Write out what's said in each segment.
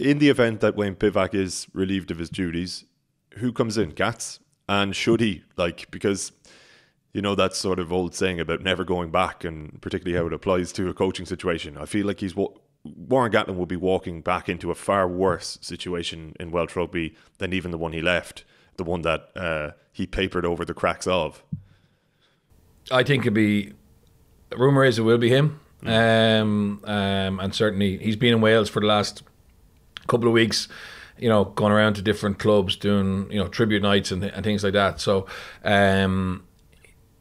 in the event that Wayne Pivac is relieved of his duties, who comes in? Gats? And should he? Like, because you know that sort of old saying about never going back, and particularly how it applies to a coaching situation. I feel like he's Warren Gatland will be walking back into a far worse situation in Welsh rugby than even the one he left, the one that uh, he papered over the cracks of. I think it'd be. Rumor is it will be him, um, um, and certainly he's been in Wales for the last couple of weeks. You know, going around to different clubs doing you know tribute nights and, and things like that. So, um,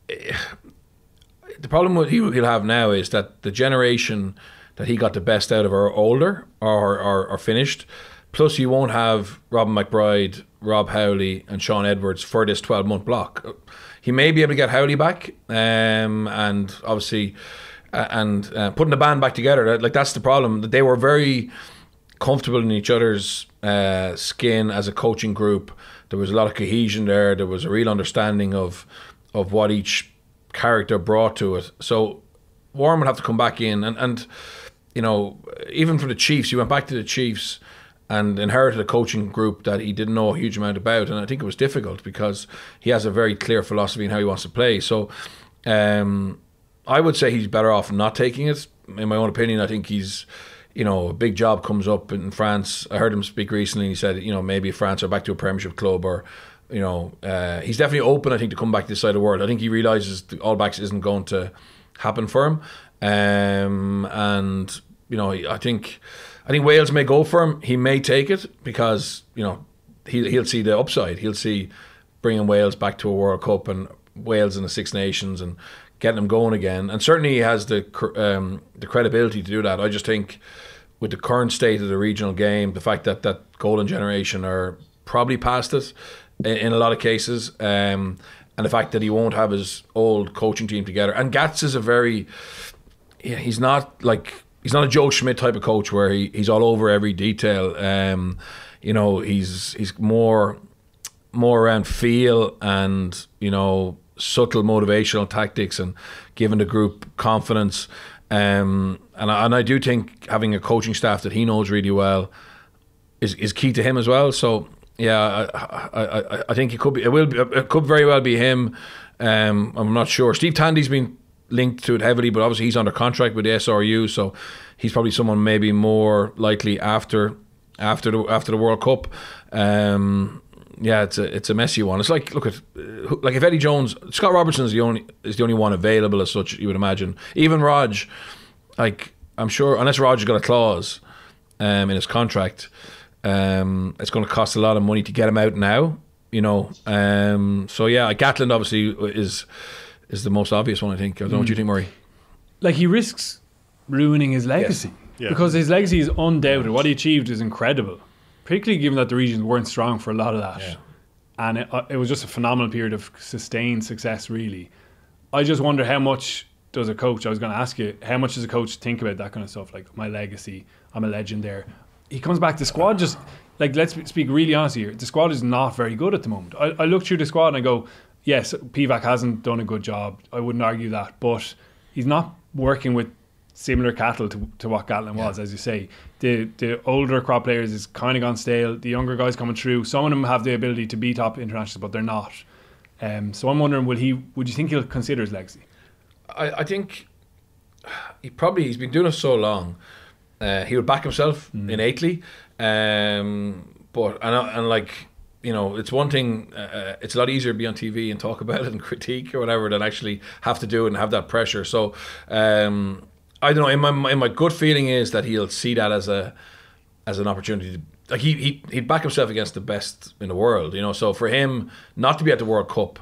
the problem with he will have now is that the generation that he got the best out of are older or are, are finished. Plus, you won't have Robin McBryde, Rob Howley, and Shaun Edwards for this 12 month block. He may be able to get Howley back, um, and obviously, uh, and uh, putting the band back together. Like that's the problem. That they were very comfortable in each other's uh, skin as a coaching group. There was a lot of cohesion there. There was a real understanding of of what each character brought to it. So Warren would have to come back in and and you know even for the Chiefs, he went back to the Chiefs and inherited a coaching group that he didn't know a huge amount about, and I think it was difficult because he has a very clear philosophy in how he wants to play. So. Um, I would say he's better off not taking it. In my own opinion, I think he's, you know, a big job comes up in France. I heard him speak recently. He said, you know, maybe France are back to a Premiership club or you know, uh, he's definitely open. I think to come back to this side of the world. I think he realizes the All Blacks isn't going to happen for him, um, and you know, I think I think Wales may go for him. He may take it because you know he he'll see the upside. He'll see bringing Wales back to a World Cup and Wales in the Six Nations and getting him going again. And certainly he has the um, the credibility to do that. I just think with the current state of the regional game, the fact that that golden generation are probably past it in, in a lot of cases. Um, and the fact that he won't have his old coaching team together. And Gats is a very, he's not like he's not a Joe Schmidt type of coach where he, he's all over every detail. Um, you know, he's he's more more around feel and you know subtle motivational tactics and giving the group confidence. Um, and I, and I do think having a coaching staff that he knows really well is, is key to him as well. So yeah, I, I, I think it could be. It will. Be, it could very well be him. Um, I'm not sure. Steve Tandy's been linked to it heavily, but obviously he's under contract with the SRU, so he's probably someone maybe more likely after after the after the World Cup. Um, yeah, it's a it's a messy one. It's like look at like if Eddie Jones, Scott Robertson is the only is the only one available as such. You would imagine. Even Rog, like I'm sure, unless Rog's got a clause um, in his contract um, it's going to cost a lot of money to get him out now, you know. Um, so yeah, Gatland obviously is is the most obvious one. I think. I don't know what you think, Murray. Like he risks ruining his legacy yes. yeah. because his legacy is undoubted. What he achieved is incredible, particularly given that the regions weren't strong for a lot of that. Yeah. And it, uh, it was just a phenomenal period of sustained success, really. I just wonder how much does a coach, I was going to ask you, how much does a coach think about that kind of stuff? Like, my legacy, I'm a legend there he comes back. The squad just like let's speak really honestly here. The squad is not very good at the moment. I, I look through the squad and I go, yes, Pivac hasn't done a good job. I wouldn't argue that, but he's not working with similar cattle to, to what yeah. was, as you say. The the older crop players is kind of gone stale. The younger guys coming through, some of them have the ability to be top internationals, but they're not. Um, so I'm wondering, will he? Would you think he'll consider his legacy? I, I think he probably he's been doing it so long uh, he would back himself mm. innately, um, but and and like you know, it's one thing. Uh, uh, it's a lot easier to be on TV and talk about it and critique or whatever than actually have to do it and have that pressure. So um, I don't know. In my in my gut feeling is that he'll see that as a as an opportunity to. Like he, he he'd back himself against the best in the world, you know. So for him not to be at the World Cup,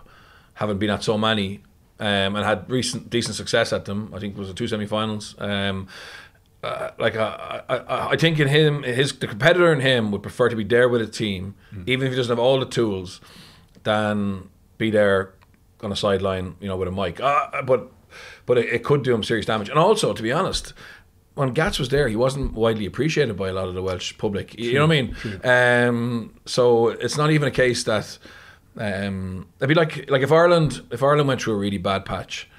having been at so many, um, and had recent decent success at them, I think it was the two semi-finals. Um, uh, like uh, I, I think in him, his the competitor in him would prefer to be there with a team, mm. even if he doesn't have all the tools, than be there on a sideline, you know, with a mic. Uh, but but it, it, could do him serious damage. And also, to be honest, when Gats was there, he wasn't widely appreciated by a lot of the Welsh public. True, you know what I mean? Um, so it's not even a case that um, it'd be like like if Ireland if Ireland went through a really bad patch,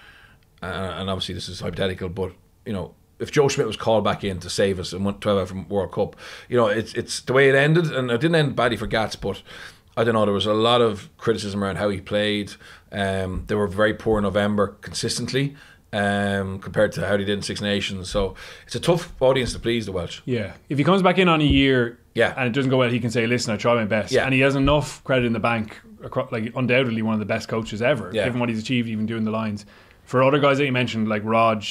uh, and obviously this is hypothetical, but you know if Joe Schmidt was called back in to save us and went 12 out from World Cup, you know, it's it's the way it ended, and it didn't end badly for Gats, but I don't know. There was a lot of criticism around how he played. Um, they were very poor in November consistently. Um, compared to how they did in Six Nations, so it's a tough audience to please the Welsh. Yeah, if he comes back in on a year, Yeah. and it doesn't go well, he can say, "Listen, I tried my best," Yeah. and he has enough credit in the bank. Like undoubtedly one of the best coaches ever, Yeah. given what he's achieved, even doing the lines. For other guys that you mentioned, like Rog,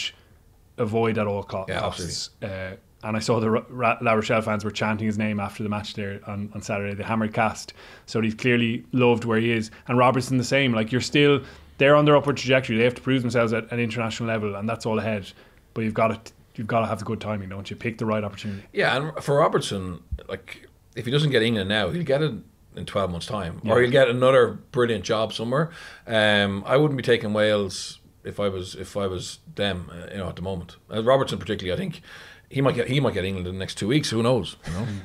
avoid at all costs. Yeah, costs. uh, and I saw the Ra- La Rochelle fans were chanting his name after the match there on, on Saturday. The hammered cast, so he's clearly loved where he is. And Robertson the same. Like you're still they're on their upward trajectory. They have to prove themselves at an international level, and that's all ahead. But you've got to you've got to have the good timing, don't you? Pick the right opportunity. Yeah, and for Robertson, like if he doesn't get England now, he'll get it in twelve months' time, or he'll get another brilliant job somewhere. Um, I wouldn't be taking Wales if I was if I was them, uh, you know, at the moment. Uh, Robertson particularly, I think he might get he might get England in the next two weeks. Who knows? You know.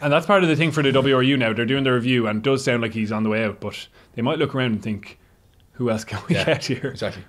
And that's part of the thing for the WRU now. They're doing the review, and it does sound like he's on the way out, but they might look around and think, who else can we Yeah, get here? exactly.